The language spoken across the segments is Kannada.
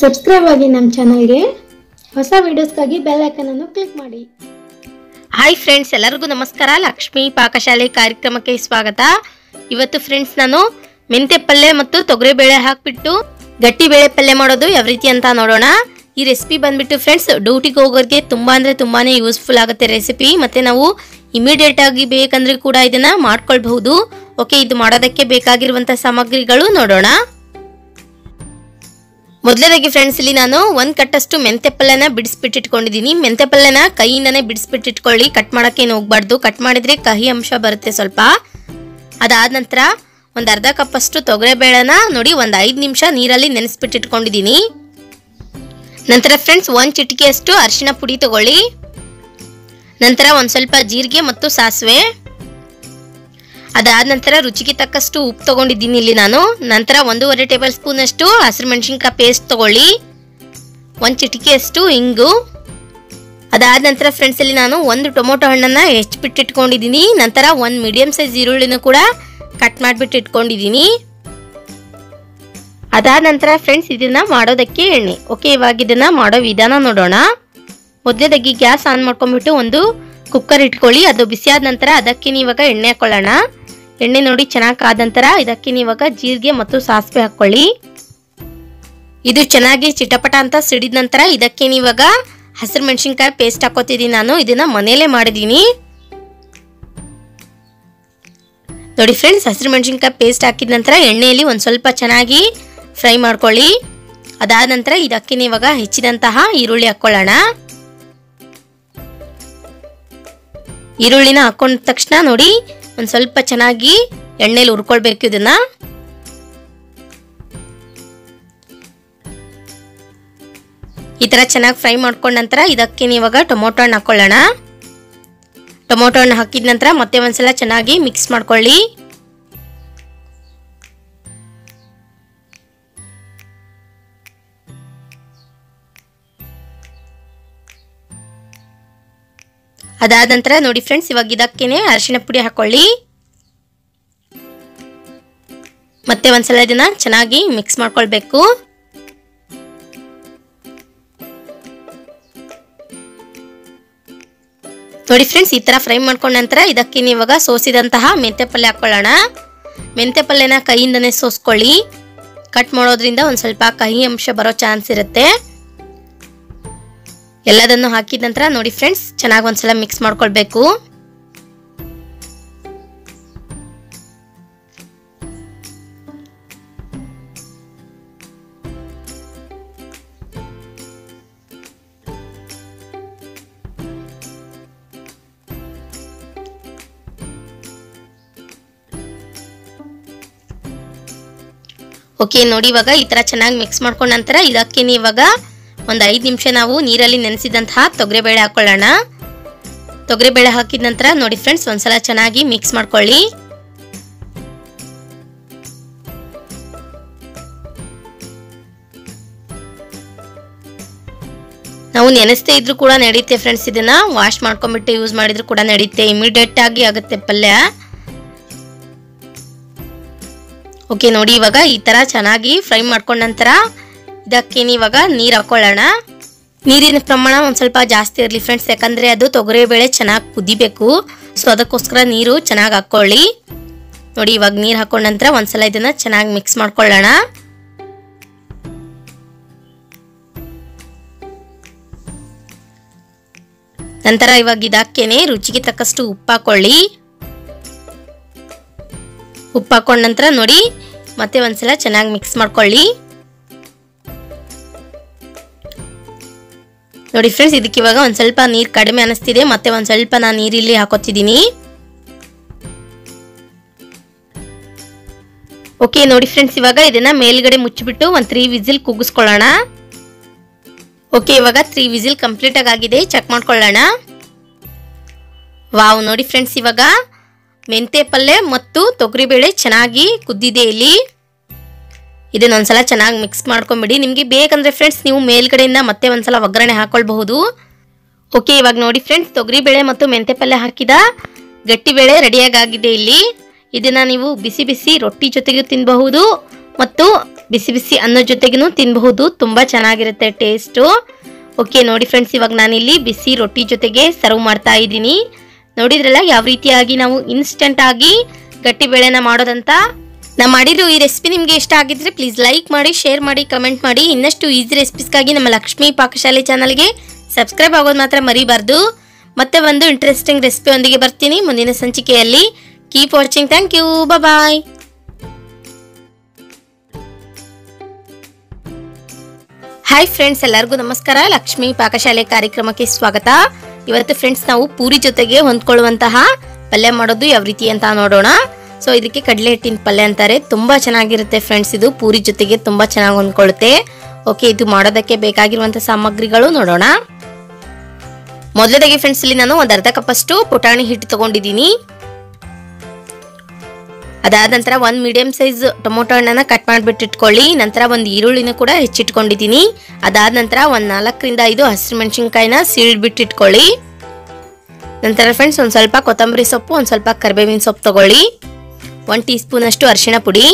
ಸಬ್ಸ್ಕ್ರೈಬ್ ಆಗಿ ನಮ್ಮ ಚಾನಲ್ಗೆ ಹೊಸ ವಿಡಿಯೋಸ್ಗಾಗಿ ಬೆಲ್ ಐಕನನ್ನು ಕ್ಲಿಕ್ ಮಾಡಿ. ಹಾಯ್ ಫ್ರೆಂಡ್ಸ್ ಎಲ್ಲರಿಗೂ ನಮಸ್ಕಾರ. ಲಕ್ಷ್ಮಿ ಪಾಕಶಾಲೆ ಕಾರ್ಯಕ್ರಮಕ್ಕೆ ಸ್ವಾಗತ. ಇವತ್ತು ಫ್ರೆಂಡ್ಸ್ ನಾನು ಮೆಂತೆ ಪಲ್ಯ ಮತ್ತು ತೊಗರಿಬೇಳೆ ಹಾಕ್ಬಿಟ್ಟು ಗಟ್ಟಿ ಬೇಳೆ ಪಲ್ಯ ಮಾಡೋದು ಯಾವ ರೀತಿ ಅಂತ ನೋಡೋಣ. ಈ ರೆಸಿಪಿ ಬಂದ್ಬಿಟ್ಟು ಫ್ರೆಂಡ್ಸ್ ಡ್ಯೂಟಿಗೆ ಹೋಗೋರಿಗೆ ತುಂಬ ಅಂದ್ರೆ ತುಂಬಾನೇ ಯೂಸ್ಫುಲ್ ಆಗುತ್ತೆ ರೆಸಿಪಿ ಮತ್ತೆ ನಾವು ಇಮಿಡಿಯೇಟ್ ಆಗಿ ಬೇಕಂದ್ರೆ ಕೂಡ ಇದನ್ನ ಮಾಡ್ಕೊಳ್ಬಹುದು. ಓಕೆ ಇದು ಮಾಡೋದಕ್ಕೆ ಬೇಕಾಗಿರುವಂಥ ಸಾಮಗ್ರಿಗಳು ನೋಡೋಣ. ಮೊದಲನೇದಾಗಿ ಫ್ರೆಂಡ್ಸ್ ಇಲ್ಲಿ ನಾನು ಒಂದ್ ಕಟ್ಟಷ್ಟು ಮೆಂತೆ ಪಲ್ಯನ ಬಿಡಿಸ್ಬಿಟ್ಟಿಟ್ಕೊಂಡಿದ್ದೀನಿ ಮೆಂತೆ ಪಲ್ಯನ ಕೈಯಿಂದನೇ ಬಿಡಿಸ್ಬಿಟ್ಟಿಟ್ಕೊಳ್ಳಿ. ಕಟ್ ಮಾಡಕ್ಕೆ ಹೋಗ್ಬಾರ್ದು. ಕಟ್ ಮಾಡಿದ್ರೆ ಕಹಿ ಅಂಶ ಬರುತ್ತೆ ಸ್ವಲ್ಪ. ಅದಾದ ನಂತರ ಒಂದು ಅರ್ಧ ಕಪ್ಪಷ್ಟು ತೊಗರೆಬೇಳೆನ ನೋಡಿ ಒಂದು ಐದು ನಿಮಿಷ ನೀರಲ್ಲಿ ನೆನೆಸ್ಬಿಟ್ಟಿಟ್ಕೊಂಡಿದ್ದೀನಿ ನಂತರ ಫ್ರೆಂಡ್ಸ್ ಒಂದು ಚಿಟಿಕೆಯಷ್ಟು ಅರಿಶಿಣ ಪುಡಿ ತಗೊಳ್ಳಿ. ನಂತರ ಒಂದು ಸ್ವಲ್ಪ ಜೀರಿಗೆ ಮತ್ತು ಸಾಸಿವೆ. ಅದಾದ ನಂತರ ರುಚಿಗೆ ತಕ್ಕಷ್ಟು ಉಪ್ಪು ತಗೊಂಡಿದ್ದೀನಿ ಇಲ್ಲಿ ನಾನು. ನಂತರ ಒಂದೂವರೆ ಟೇಬಲ್ ಸ್ಪೂನ್ ಅಷ್ಟು ಹಸಿರು ಮೆಣಸಿನ್ಕಾಯಿ ಪೇಸ್ಟ್ ತಗೊಳ್ಳಿ. ಒಂದು ಚಿಟಿಕೆಯಷ್ಟು ಇಂಗು. ಅದಾದ ನಂತರ ಫ್ರೆಂಡ್ಸ್ ಇಲ್ಲಿ ನಾನು ಒಂದು ಟೊಮೊಟೊ ಹಣ್ಣನ್ನು ಹೆಚ್ಚಿಬಿಟ್ಟಿಟ್ಕೊಂಡಿದ್ದೀನಿ ನಂತರ ಒಂದು ಮೀಡಿಯಂ ಸೈಜ್ ಈರುಳ್ಳಿನೂ ಕೂಡ ಕಟ್ ಮಾಡಿಬಿಟ್ಟು ಇಟ್ಕೊಂಡಿದ್ದೀನಿ. ಅದಾದ ನಂತರ ಫ್ರೆಂಡ್ಸ್ ಇದನ್ನು ಮಾಡೋದಕ್ಕೆ ಎಣ್ಣೆ. ಓಕೆ ಇವಾಗ ಇದನ್ನು ಮಾಡೋ ವಿಧಾನ ನೋಡೋಣ. ಮೊದಲೇದಾಗಿ ಗ್ಯಾಸ್ ಆನ್ ಮಾಡ್ಕೊಂಡ್ಬಿಟ್ಟು ಒಂದು ಕುಕ್ಕರ್ ಇಟ್ಕೊಳ್ಳಿ. ಅದು ಬಿಸಿಯಾದ ನಂತರ ಅದಕ್ಕೆ ನೀವಾಗ ಎಣ್ಣೆ ಹಾಕೊಳ್ಳೋಣ. ಎಣ್ಣೆ ನೋಡಿ ಚೆನ್ನಾಗಿ ಕಾದ ನಂತರ ಇದಕ್ಕೆ ನೀವಾಗ ಜೀರಿಗೆ ಮತ್ತು ಸಾಸಿವೆ ಹಾಕೊಳ್ಳಿ. ಇದು ಚೆನ್ನಾಗಿ ಚಿಟಪಟ ಅಂತ ಸಿಡಿದ ನಂತರ ಇದಕ್ಕೆ ನೀವಾಗ ಹಸಿರು ಮೆಣಸಿನ್ಕಾಯಿ ಪೇಸ್ಟ್ ಹಾಕೋತಿದ್ದೀನಿ ನಾನು, ಇದನ್ನ ಮನೆಯಲ್ಲೇ ಮಾಡಿದ್ದೀನಿ ನೋಡಿ ಫ್ರೆಂಡ್ಸ್ ಹಸಿರು ಮೆಣಸಿನ್ಕಾಯಿ ಪೇಸ್ಟ್ ಹಾಕಿದ ನಂತರ ಎಣ್ಣೆಯಲ್ಲಿ ಒಂದು ಸ್ವಲ್ಪ ಚೆನ್ನಾಗಿ ಫ್ರೈ ಮಾಡ್ಕೊಳ್ಳಿ. ಅದಾದ ನಂತರ ಇದಕ್ಕೆ ನೀವಾಗ ಹೆಚ್ಚಿದಂತಹ ಈರುಳ್ಳಿ ಹಾಕೊಳ್ಳೋಣ. ಈರುಳ್ಳಿನ ಹಾಕೊಂಡ ತಕ್ಷಣ ನೋಡಿ ಒಂದು ಸ್ವಲ್ಪ ಚೆನ್ನಾಗಿ ಎಣ್ಣೆಲಿ ಹುರ್ಕೊಳ್ಬೇಕು ಇದನ್ನ. ಈ ತರ ಚೆನ್ನಾಗಿ ಫ್ರೈ ಮಾಡ್ಕೊಂಡ ನಂತರ ಇದಕ್ಕೆ ಇವಾಗ ಟೊಮೊಟೊ ಹಣ್ಣು ಹಾಕೊಳ್ಳೋಣ. ಟೊಮೊಟೊ ಹಣ್ಣು ಹಾಕಿದ ನಂತರ ಮತ್ತೆ ಒಂದ್ಸಲ ಚೆನ್ನಾಗಿ ಮಿಕ್ಸ್ ಮಾಡ್ಕೊಳ್ಳಿ. ಅದಾದ ನಂತರ ನೋಡಿ ಫ್ರೆಂಡ್ಸ್ ಇವಾಗ ಇದಕ್ಕೇನೆ ಅರಿಶಿಣ ಪುಡಿ ಹಾಕೊಳ್ಳಿ. ಮತ್ತೆ ಒಂದ್ಸಲ ಇದನ್ನ ಚೆನ್ನಾಗಿ ಮಿಕ್ಸ್ ಮಾಡ್ಕೊಳ್ಬೇಕು. ನೋಡಿ ಫ್ರೆಂಡ್ಸ್ ಈ ತರ ಫ್ರೈ ಮಾಡ್ಕೊಂಡ ನಂತರ ಇದಕ್ಕೆ ಇವಾಗ ಸೋಸಿದಂತಹ ಮೆಂತೆ ಪಲ್ಯ ಹಾಕೊಳ್ಳೋಣ. ಮೆಂತೆ ಪಲ್ಯನ ಕೈಯಿಂದನೇ ಸೋಸ್ಕೊಳ್ಳಿ. ಕಟ್ ಮಾಡೋದ್ರಿಂದ ಒಂದ್ ಸ್ವಲ್ಪ ಕಹಿ ಅಂಶ ಬರೋ ಚಾನ್ಸ್ ಇರುತ್ತೆ. ಎಲ್ಲದನ್ನು ಹಾಕಿದ ನಂತರ ನೋಡಿ ಫ್ರೆಂಡ್ಸ್ ಚೆನ್ನಾಗಿ ಒಂದ್ಸಲ ಮಿಕ್ಸ್ ಮಾಡ್ಕೊಳ್ಬೇಕು. ಓಕೆ ನೋಡಿ ಇವಾಗ ಈ ತರ ಚೆನ್ನಾಗಿ ಮಿಕ್ಸ್ ಮಾಡ್ಕೊಂಡ ನಂತರ ಇದಕ್ಕೆ ಇವಾಗ ಒಂದು ಐದು ನಿಮಿಷ ನಾವು ನೀರಲ್ಲಿ ನೆನೆಸಿದಂತಹ ತೊಗರೆಬೇಳೆ ಹಾಕೊಳ್ಳೋಣ. ತೊಗರೆಬೇಳೆ ಹಾಕಿದ ನಂತರ ನೋಡಿ ಫ್ರೆಂಡ್ಸ್ ಒಂದ್ಸಲ ಚೆನ್ನಾಗಿ ಮಿಕ್ಸ್ ಮಾಡ್ಕೊಳ್ಳಿ. ನಾವು ನೆನೆಸ್ತೇ ಇದ್ರೂ ಕೂಡ ನಡೆಯುತ್ತೆ ಫ್ರೆಂಡ್ಸ್ ಇದನ್ನ ವಾಶ್ ಮಾಡ್ಕೊಂಡ್ಬಿಟ್ಟು ಯೂಸ್ ಮಾಡಿದ್ರು ಕೂಡ ನಡೆಯುತ್ತೆ ಇಮಿಡಿಯೇಟ್ ಆಗಿ ಆಗುತ್ತೆ ಪಲ್ಯ. ಓಕೆ ನೋಡಿ ಇವಾಗ ಈ ತರ ಚೆನ್ನಾಗಿ ಫ್ರೈ ಮಾಡ್ಕೊಂಡ ನಂತರ ಇದಕ್ಕೆ ಇವಾಗ ನೀರು ಹಾಕೊಳ್ಳೋಣ. ನೀರಿನ ಪ್ರಮಾಣ ಒಂದು ಸ್ವಲ್ಪ ಜಾಸ್ತಿ ಇರಲಿ ಫ್ರೆಂಡ್ಸ್ ಯಾಕಂದರೆ ಅದು ತೊಗರಿಬೇಳೆ ಚೆನ್ನಾಗಿ ಕುದಿಬೇಕು. ಸೊ ಅದಕ್ಕೋಸ್ಕರ ನೀರು ಚೆನ್ನಾಗಿ ಹಾಕ್ಕೊಳ್ಳಿ ನೋಡಿ, ಇವಾಗ ನೀರು ಹಾಕೊಂಡ ನಂತರ ಒಂದ್ಸಲ ಇದನ್ನ ಚೆನ್ನಾಗಿ ಮಿಕ್ಸ್ ಮಾಡ್ಕೊಳ್ಳೋಣ. ನಂತರ ಇವಾಗ ಇದಕ್ಕೇನೆ ರುಚಿಗೆ ತಕ್ಕಷ್ಟು ಉಪ್ಪು ಹಾಕೊಳ್ಳಿ. ಉಪ್ಪು ಹಾಕೊಂಡ ನಂತರ ನೋಡಿ, ಮತ್ತೆ ಒಂದ್ಸಲ ಚೆನ್ನಾಗಿ ಮಿಕ್ಸ್ ಮಾಡ್ಕೊಳ್ಳಿ. ನೋಡಿ ಫ್ರೆಂಡ್ಸ್ ಇದಕ್ಕೆ ಇವಾಗ ಒಂದು ಸ್ವಲ್ಪ ನೀರು ಕಡಿಮೆ ಅನಿಸ್ತಿದೆ. ಮತ್ತೆ ಒಂದು ಸ್ವಲ್ಪ ನಾನು ನೀರಿಲ್ಲಿ ಹಾಕೋತಿದ್ದೀನಿ. ಓಕೆ ನೋಡಿ ಫ್ರೆಂಡ್ಸ್ ಇವಾಗ ಇದನ್ನ ಮೇಲ್ಗಡೆ ಮುಚ್ಚಿಬಿಟ್ಟು ಒಂದು ತ್ರೀ ವಿಸಿಲ್ ಕೂಗಿಸ್ಕೊಳ್ಳೋಣ. ಓಕೆ ಇವಾಗ ತ್ರೀ ವಿಸಿಲ್ ಕಂಪ್ಲೀಟ್ ಆಗಿದೆ ಚೆಕ್ ಮಾಡ್ಕೊಳ್ಳೋಣ. ವಾವ್ ನೋಡಿ ಫ್ರೆಂಡ್ಸ್ ಇವಾಗ ಮೆಂತೆ ಪಲ್ಯ ಮತ್ತು ತೊಗರಿಬೇಳೆ ಚೆನ್ನಾಗಿ ಕುದ್ದಿದೆ ಇಲ್ಲಿ. ಇದನ್ನ ಒಂದ್ಸಲ ಚೆನ್ನಾಗಿ ಮಿಕ್ಸ್ ಮಾಡ್ಕೊಂಬಿಡಿ. ನಿಮಗೆ ಬೇಕಂದ್ರೆ ಫ್ರೆಂಡ್ಸ್ ನೀವು ಮೇಲ್ಗಡೆಯಿಂದ ಮತ್ತೆ ಒಂದ್ಸಲ ಒಗ್ಗರಣೆ ಹಾಕೊಳ್ಬಹುದು. ಓಕೆ ಇವಾಗ ನೋಡಿ ಫ್ರೆಂಡ್ಸ್ ತೊಗರಿಬೇಳೆ ಮತ್ತು ಮೆಂತೆ ಪಲ್ಯ ಹಾಕಿದ ಗಟ್ಟಿ ಬೇಳೆ ರೆಡಿಯಾಗಿ ಆಗಿದೆ ಇಲ್ಲಿ. ಇದನ್ನ ನೀವು ಬಿಸಿ ಬಿಸಿ ರೊಟ್ಟಿ ಜೊತೆಗೂ ತಿನ್ನಬಹುದು ಮತ್ತು ಬಿಸಿ ಬಿಸಿ ಅನ್ನ ಜೊತೆಗೂ ತಿನ್ನಬಹುದು ತುಂಬ ಚೆನ್ನಾಗಿರುತ್ತೆ ಟೇಸ್ಟು ಓಕೆ ನೋಡಿ ಫ್ರೆಂಡ್ಸ್ ಇವಾಗ ನಾನಿಲ್ಲಿ ಬಿಸಿ ರೊಟ್ಟಿ ಜೊತೆಗೆ ಸರ್ವ್ ಮಾಡ್ತಾ ಇದ್ದೀನಿ. ನೋಡಿದ್ರಲ್ಲ, ಯಾವ ರೀತಿಯಾಗಿ ನಾವು ಇನ್ಸ್ಟೆಂಟ್ ಆಗಿ ಗಟ್ಟಿ ಬೇಳೆನ ಮಾಡೋದಂತ? ನಾ ಮಾಡಿರೋ ಈ ರೆಸಿಪಿ ನಿಮಗೆ ಇಷ್ಟ ಆಗಿದ್ರೆ ಪ್ಲೀಸ್ ಲೈಕ್ ಮಾಡಿ ಶೇರ್ ಮಾಡಿ ಕಮೆಂಟ್ ಮಾಡಿ. ಇನ್ನಷ್ಟು ಈಸಿ ರೆಸಿಪೀಸ್ಗಾಗಿ ನಮ್ಮ ಲಕ್ಷ್ಮೀ ಪಾಕಶಾಲೆ ಚಾನಲ್ಗೆ ಸಬ್ಸ್ಕ್ರೈಬ್ ಆಗೋದು ಮಾತ್ರ ಮರಿಬಾರ್ದು. ಮತ್ತೆ ಒಂದು ಇಂಟ್ರೆಸ್ಟಿಂಗ್ ರೆಸಿಪಿ ಬರ್ತೀನಿ ಮುಂದಿನ ಸಂಚಿಕೆಯಲ್ಲಿ. Keep watching thank you bye hi friends ಎಲ್ಲರಿಗೂ ನಮಸ್ಕಾರ. ಲಕ್ಷ್ಮೀ ಪಾಕಶಾಲೆ ಕಾರ್ಯಕ್ರಮಕ್ಕೆ ಸ್ವಾಗತ. ಇವತ್ತು ಫ್ರೆಂಡ್ಸ್ ನಾವು ಪೂರಿ ಜೊತೆಗೆ ಹೊಂದ್ಕೊಳ್ಳುವಂತಹ ಪಲ್ಯ ಮಾಡೋದು ಯಾವ ರೀತಿ ಅಂತ ನೋಡೋಣ. ಸೊ ಇದಕ್ಕೆ ಕಡಲೆ ಹಿಟ್ಟಿನ ಪಲ್ಯ ಅಂತಾರೆ. ತುಂಬಾ ಚೆನ್ನಾಗಿರುತ್ತೆ ಫ್ರೆಂಡ್ಸ್ ಇದು ಪೂರಿ ಜೊತೆಗೆ ತುಂಬಾ ಚೆನ್ನಾಗಿ ಹೊಂದ್ಕೊಳ್ಳುತ್ತೆ ಓಕೆ ಇದು ಮಾಡೋದಕ್ಕೆ ಬೇಕಾಗಿರುವಂತಹ ಸಾಮಗ್ರಿಗಳು ನೋಡೋಣ. ಮೊದಲದಾಗಿ ಫ್ರೆಂಡ್ಸ್ ಇಲ್ಲಿ ನಾನು ಒಂದು ಅರ್ಧ ಕಪ್ ಅಷ್ಟು ಪುಟಾಣಿ ಹಿಟ್ಟು ತಗೊಂಡಿದ್ದೀನಿ. ಅದಾದ ನಂತರ ಒಂದು ಮೀಡಿಯಂ ಸೈಜ್ ಟೊಮೊಟೊ ಹಣ್ಣನ್ನ ಕಟ್ ಮಾಡಿಬಿಟ್ಟು ಇಟ್ಕೊಳ್ಳಿ ನಂತರ ಒಂದು ಈರುಳ್ಳಿನ ಕೂಡ ಹೆಚ್ಚಿಟ್ಕೊಂಡಿದ್ದೀನಿ. ಅದಾದ ನಂತರ ಒಂದು ನಾಲ್ಕರಿಂದ ಐದು ಹಸಿರು ಮೆಣಸಿನ್ಕಾಯಿನ ಸೀಳ್ಬಿಟ್ಟು ಇಟ್ಕೊಳ್ಳಿ ನಂತರ ಫ್ರೆಂಡ್ಸ್ ಒಂದು ಸ್ವಲ್ಪ ಕೊತ್ತಂಬರಿ ಸೊಪ್ಪು, ಒಂದು ಸ್ವಲ್ಪ ಕರಿಬೇವಿನ ಸೊಪ್ಪು ತಗೊಳ್ಳಿ. ಒನ್ ಟೀ ಸ್ಪೂನಷ್ಟು ಅರಿಶಿಣ ಪುಡಿ,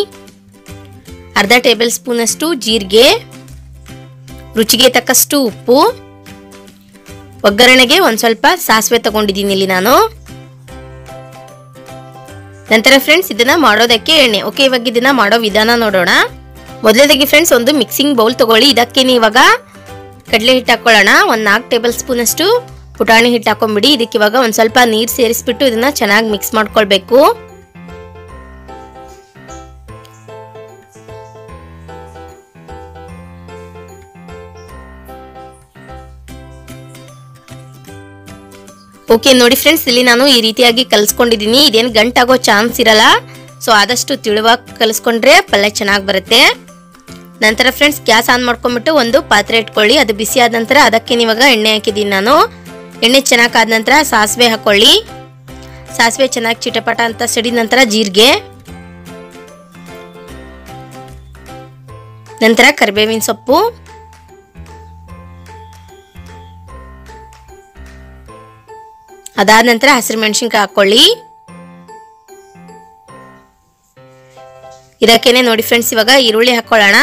ಅರ್ಧ ಟೇಬಲ್ ಸ್ಪೂನ್ ಅಷ್ಟು ಜೀರಿಗೆ, ರುಚಿಗೆ ತಕ್ಕಷ್ಟು ಉಪ್ಪು. ಒಗ್ಗರಣೆಗೆ ಒಂದು ಸ್ವಲ್ಪ ಸಾಸಿವೆ ತಗೊಂಡಿದ್ದೀನಿ ಇಲ್ಲಿ ನಾನು. ನಂತರ ಫ್ರೆಂಡ್ಸ್ ಇದನ್ನ ಮಾಡೋದಕ್ಕೆ ಎಣ್ಣೆ. ಓಕೆ ಇವಾಗ ಇದನ್ನ ಮಾಡೋ ವಿಧಾನ ನೋಡೋಣ. ಮೊದಲನೇದಾಗಿ ಫ್ರೆಂಡ್ಸ್ ಒಂದು ಮಿಕ್ಸಿಂಗ್ ಬೌಲ್ ತಗೊಳ್ಳಿ. ಇದಕ್ಕೆ ಇವಾಗ ಕಡಲೆ ಹಿಟ್ಟು ಹಾಕೊಳ್ಳೋಣ. ಒಂದು ನಾಲ್ಕು ಟೇಬಲ್ ಸ್ಪೂನ್ ಅಷ್ಟು ಪುಟಾಣಿ ಹಿಟ್ಟು ಹಾಕೊಂಡ್ಬಿಡಿ. ಇದಕ್ಕೆ ಇವಾಗ ಒಂದು ಸ್ವಲ್ಪ ನೀರು ಸೇರಿಸ್ಬಿಟ್ಟು ಇದನ್ನ ಚೆನ್ನಾಗಿ ಮಿಕ್ಸ್ ಮಾಡ್ಕೊಳ್ಬೇಕು. ಓಕೆ ನೋಡಿ ಫ್ರೆಂಡ್ಸ್ ಇಲ್ಲಿ ನಾನು ಈ ರೀತಿಯಾಗಿ ಕಲಿಸ್ಕೊಂಡಿದ್ದೀನಿ. ಇದೇನು ಗಂಟಾಗೋ ಚಾನ್ಸ್ ಇರಲ್ಲ. ಸೊ ಆದಷ್ಟು ತಿಳುವಾಗಿ ಕಲಿಸ್ಕೊಂಡ್ರೆ ಪಲ್ಯ ಚೆನ್ನಾಗಿ ಬರುತ್ತೆ. ನಂತರ ಫ್ರೆಂಡ್ಸ್ ಗ್ಯಾಸ್ ಆನ್ ಮಾಡ್ಕೊಂಡ್ಬಿಟ್ಟು ಒಂದು ಪಾತ್ರೆ ಇಟ್ಕೊಳ್ಳಿ. ಅದು ಬಿಸಿ ಆದ ನಂತರ ಅದಕ್ಕೆ ಇವಾಗ ಎಣ್ಣೆ ಹಾಕಿದ್ದೀನಿ ನಾನು. ಎಣ್ಣೆ ಚೆನ್ನಾಗಿ ಆದ ನಂತರ ಸಾಸಿವೆ ಹಾಕೊಳ್ಳಿ. ಸಾಸಿವೆ ಚೆನ್ನಾಗಿ ಚಿಟಪಟ ಅಂತ ಸಿಡಿದ ನಂತರ ಜೀರಿಗೆ. ನಂತರ ಕರಿಬೇವಿನ ಸೊಪ್ಪು. ಅದಾದ ನಂತರ ಹಸಿರು ಮೆಣಸಿನ್ಕಾಯಿ ಹಾಕೊಳ್ಳಿ. ಇದಕ್ಕೇನೆ ನೋಡಿ ಫ್ರೆಂಡ್ಸ್ ಇವಾಗ ಈರುಳ್ಳಿ ಹಾಕೊಳ್ಳೋಣ.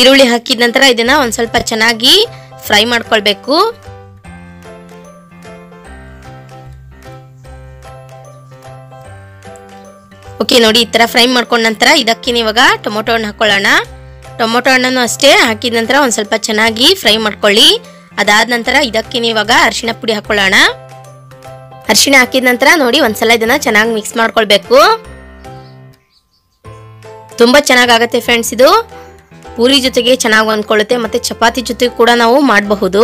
ಈರುಳ್ಳಿ ಹಾಕಿದ ನಂತರ ಇದನ್ನ ಒಂದ್ ಸ್ವಲ್ಪ ಚೆನ್ನಾಗಿ ಫ್ರೈ ಮಾಡ್ಕೊಳ್ಬೇಕು. ಓಕೆ, ನೋಡಿ ಈ ತರ ಫ್ರೈ ಮಾಡ್ಕೊಂಡ ನಂತರ ಇದಕ್ಕೆ ಇವಾಗ ಟೊಮೊಟೊ ಹಣ್ಣು ಹಾಕೊಳ್ಳೋಣ. ಟೊಮೊಟೊ ಹಣ್ಣನ್ನು ಅಷ್ಟೇ ಹಾಕಿದ ನಂತರ ಒಂದ್ ಸ್ವಲ್ಪ ಚೆನ್ನಾಗಿ ಫ್ರೈ ಮಾಡ್ಕೊಳ್ಳಿ. ಅದಾದ ನಂತರ ಇದಕ್ಕೆ ಇವಾಗ ಅರಿಶಿಣ ಪುಡಿ ಹಾಕೊಳ್ಳೋಣ. ಅರಿಶಿಣ ಹಾಕಿದ ನಂತರ ನೋಡಿ ಒಂದ್ಸಲ ಇದನ್ನ ಚೆನ್ನಾಗಿ ಮಿಕ್ಸ್ ಮಾಡ್ಕೊಳ್ಬೇಕು. ತುಂಬಾ ಚೆನ್ನಾಗಾಗತ್ತೆ ಫ್ರೆಂಡ್ಸ್ ಇದು. ಪೂರಿ ಜೊತೆಗೆ ಚೆನ್ನಾಗಿ ಹೊಂದ್ಕೊಳ್ಳುತ್ತೆ ಮತ್ತೆ ಚಪಾತಿ ಜೊತೆ ಕೂಡ ನಾವು ಮಾಡಬಹುದು.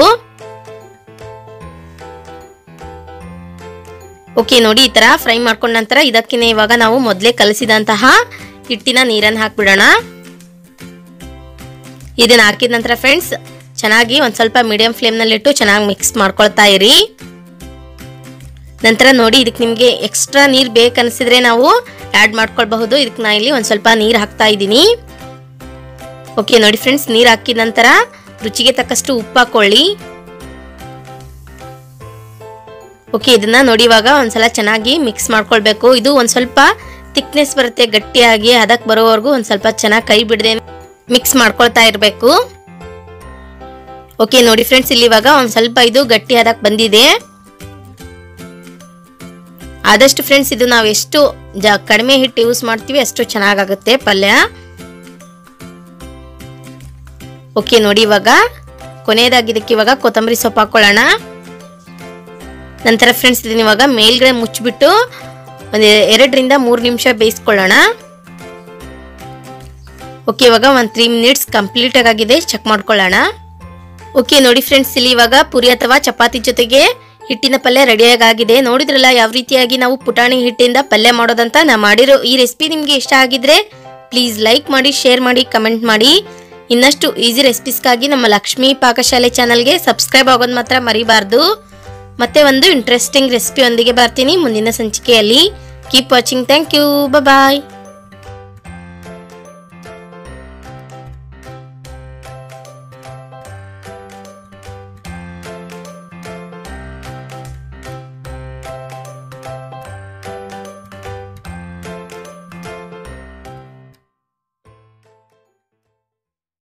ಓಕೆ ನೋಡಿ ಈ ತರ ಫ್ರೈ ಮಾಡ್ಕೊಂಡ ನಂತರ ಇದಕ್ಕೇನೆ ಇವಾಗ ನಾವು ಮೊದಲೇ ಕಲಸಿದಂತಹ ಹಿಟ್ಟಿನ ನೀರನ್ನು ಹಾಕ್ಬಿಡೋಣ. ಇದನ್ನ ಹಾಕಿದ ನಂತರ ಫ್ರೆಂಡ್ಸ್ ಚೆನ್ನಾಗಿ ಒಂದು ಸ್ವಲ್ಪ ಮೀಡಿಯಂ ಫ್ಲೇಮ್ನಲ್ಲಿಟ್ಟು ಚೆನ್ನಾಗಿ ಮಿಕ್ಸ್ ಮಾಡ್ಕೊಳ್ತಾ ಇರಿ. ನಂತರ ನೋಡಿ ಇದಕ್ಕೆ ನಿಮಗೆ ಎಕ್ಸ್ಟ್ರಾ ನೀರು ಬೇಕನ್ಸಿದ್ರೆ ನಾವು ಆ್ಯಡ್ ಮಾಡ್ಕೊಳ್ಬಹುದು. ಇದಕ್ಕೆ ನಾ ಇಲ್ಲಿ ಒಂದು ಸ್ವಲ್ಪ ನೀರು ಹಾಕ್ತಾ ಇದ್ದೀನಿ. ಓಕೆ ನೋಡಿ ಫ್ರೆಂಡ್ಸ್ ನೀರು ಹಾಕಿದ ನಂತರ ರುಚಿಗೆ ತಕ್ಕಷ್ಟು ಉಪ್ಪು ಹಾಕೊಳ್ಳಿ. ಓಕೆ ಇದನ್ನ ನೋಡಿ ಇವಾಗ ಒಂದ್ಸಲ ಚೆನ್ನಾಗಿ ಮಿಕ್ಸ್ ಮಾಡ್ಕೊಳ್ಬೇಕು. ಇದು ಒಂದು ಸ್ವಲ್ಪ ಥಿಕ್ನೆಸ್ ಬರುತ್ತೆ, ಗಟ್ಟಿಯಾಗಿ. ಅದಕ್ಕೆ ಬರೋವರೆಗೂ ಒಂದು ಸ್ವಲ್ಪ ಚೆನ್ನಾಗಿ ಕೈ ಬಿಡದೆ ಮಿಕ್ಸ್ ಮಾಡ್ಕೊಳ್ತಾ ಇರಬೇಕು. ಓಕೆ ನೋಡಿ ಫ್ರೆಂಡ್ಸ್ ಇಲ್ಲಿ ಇವಾಗ ಒಂದು ಸ್ವಲ್ಪ ಇದು ಗಟ್ಟಿ ಆದಕ್ಕೆ ಬಂದಿದೆ. ಆದಷ್ಟು ಫ್ರೆಂಡ್ಸ್ ಇದು ನಾವು ಎಷ್ಟು ಕಡಿಮೆ ಹಿಟ್ಟು ಯೂಸ್ ಮಾಡ್ತೀವಿ, ಅಷ್ಟು ಚೆನ್ನಾಗಾಗುತ್ತೆ ಪಲ್ಯ. ಓಕೆ ನೋಡಿ ಇವಾಗ ಕೊನೆಯದಾಗಿ ಇದಕ್ಕೆ ಇವಾಗ ಕೊತ್ತಂಬರಿ ಸೊಪ್ಪು ಹಾಕೊಳ್ಳೋಣ. ನಂತರ ಫ್ರೆಂಡ್ಸ್ ಇದನ್ನ ಇವಾಗ ಮೇಲ್ಗಡೆ ಮುಚ್ಚಿಬಿಟ್ಟು ಒಂದು ಎರಡರಿಂದ ಮೂರು ನಿಮಿಷ ಬೇಯಿಸ್ಕೊಳ್ಳೋಣ. ಓಕೆ ಇವಾಗ ಒಂದು ತ್ರೀ ಮಿನಿಟ್ಸ್ ಕಂಪ್ಲೀಟ್ ಆಗಿದೆ ಚೆಕ್ ಮಾಡ್ಕೊಳ್ಳೋಣ. ಓಕೆ, ನೋಡಿ ಫ್ರೆಂಡ್ಸ್ ಇಲ್ಲಿ ಇವಾಗ ಪುರಿ ಅಥವಾ ಚಪಾತಿ ಜೊತೆಗೆ ಹಿಟ್ಟಿನ ಪಲ್ಯ ರೆಡಿಯಾಗಿ ಆಗಿದೆ ನೋಡಿದ್ರಲ್ಲ ಯಾವ ರೀತಿಯಾಗಿ ನಾವು ಪುಟಾಣಿ ಹಿಟ್ಟಿಂದ ಪಲ್ಯ ಮಾಡೋದಂತ? ನಾ ಮಾಡಿರೋ ಈ ರೆಸಿಪಿ ನಿಮಗೆ ಇಷ್ಟ ಆಗಿದ್ರೆ ಪ್ಲೀಸ್ ಲೈಕ್ ಮಾಡಿ ಶೇರ್ ಮಾಡಿ ಕಮೆಂಟ್ ಮಾಡಿ. ಇನ್ನಷ್ಟು ಈಸಿ ರೆಸಿಪೀಸ್ಗಾಗಿ ನಮ್ಮ ಲಕ್ಷ್ಮೀ ಪಾಕಶಾಲೆ ಚಾನಲ್ಗೆ ಸಬ್ಸ್ಕ್ರೈಬ್ ಆಗೋದು ಮಾತ್ರ ಮರಿಬಾರ್ದು. ಮತ್ತೆ ಒಂದು ಇಂಟ್ರೆಸ್ಟಿಂಗ್ ರೆಸಿಪಿಯೊಂದಿಗೆ ಬರ್ತೀನಿ ಮುಂದಿನ ಸಂಚಿಕೆಯಲ್ಲಿ. Keep watching thank you bye